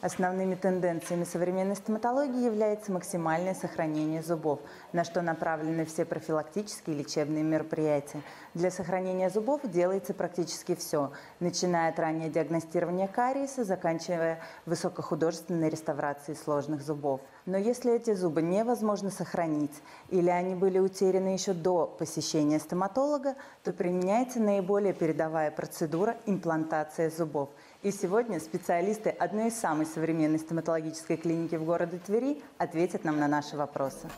Основными тенденциями современной стоматологии является максимальное сохранение зубов, на что направлены все профилактические и лечебные мероприятия. Для сохранения зубов делается практически все, начиная от раннего диагностирования кариеса, заканчивая высокохудожественной реставрацией сложных зубов. Но если эти зубы невозможно сохранить или они были утеряны еще до посещения стоматолога, то применяется наиболее передовая процедура – имплантация зубов. И сегодня специалисты одной из самых современной стоматологической клиники в городе Твери ответят нам на наши вопросы.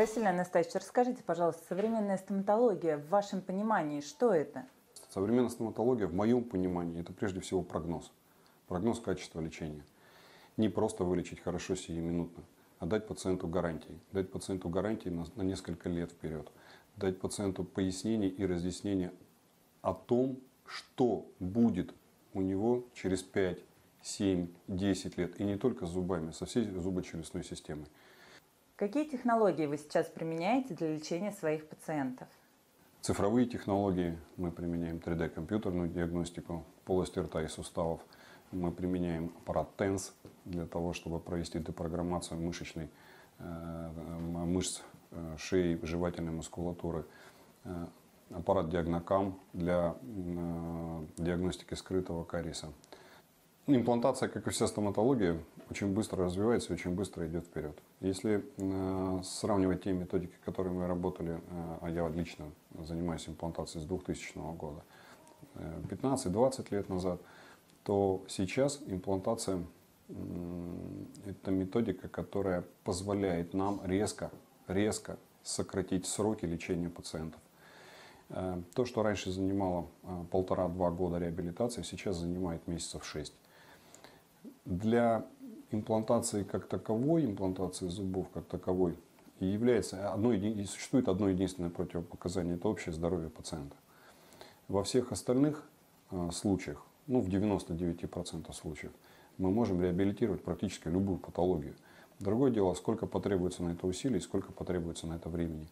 Василий Анастасьевич, расскажите, пожалуйста, современная стоматология в вашем понимании, что это? Современная стоматология, в моем понимании, это прежде всего прогноз. Прогноз качества лечения. Не просто вылечить хорошо сиюминутно, а дать пациенту гарантии. Дать пациенту гарантии на, на несколько лет вперед. Дать пациенту пояснение и разъяснение о том, что будет у него через 5, 7, 10 лет. И не только с зубами, со всей зубочелюстной системой. Какие технологии вы сейчас применяете для лечения своих пациентов? Цифровые технологии. Мы применяем 3D-компьютерную диагностику полости рта и суставов. Мы применяем аппарат TENS для того, чтобы провести депрограммацию мышечной, э, мышц э, шеи, жевательной мускулатуры. Э, аппарат Диагнокам для диагностики скрытого кариеса. Имплантация, как и вся стоматология, очень быстро развивается и очень быстро идет вперед. Если э, сравнивать те методики, которыми мы работали, э, а я лично занимаюсь имплантацией с 2000 года, э, 15-20 лет назад, то сейчас имплантация э, это методика, которая позволяет нам резко, резко сократить сроки лечения пациентов. Э, то, что раньше занимало э, полтора-два года реабилитации, сейчас занимает месяцев шесть. Для имплантации как таковой, имплантации зубов как таковой, и является одно, и существует одно единственное противопоказание – это общее здоровье пациента. Во всех остальных э, случаях, ну в 99% случаев, мы можем реабилитировать практически любую патологию. Другое дело, сколько потребуется на это усилий, сколько потребуется на это времени.